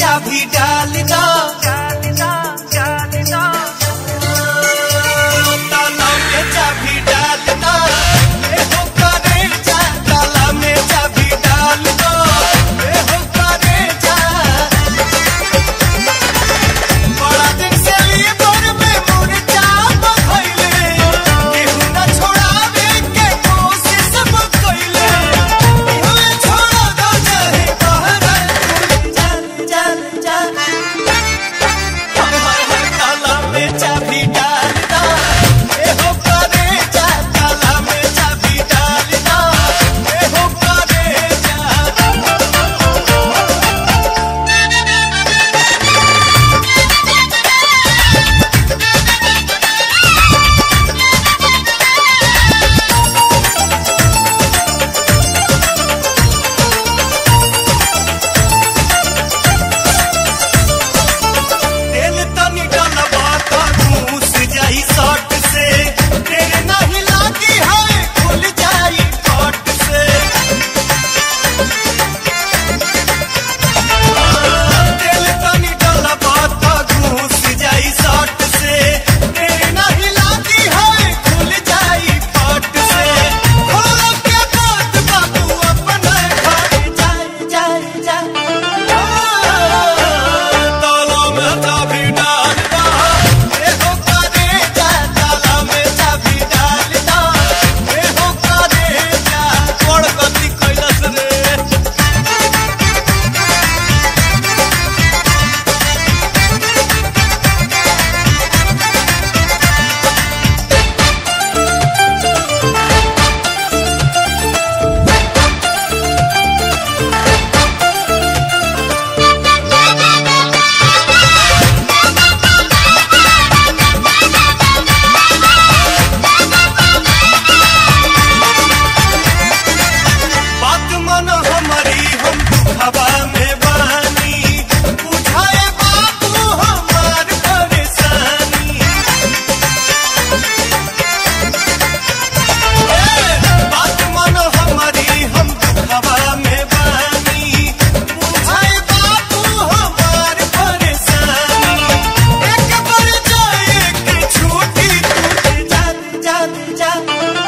चाबी डाल दो Cândia.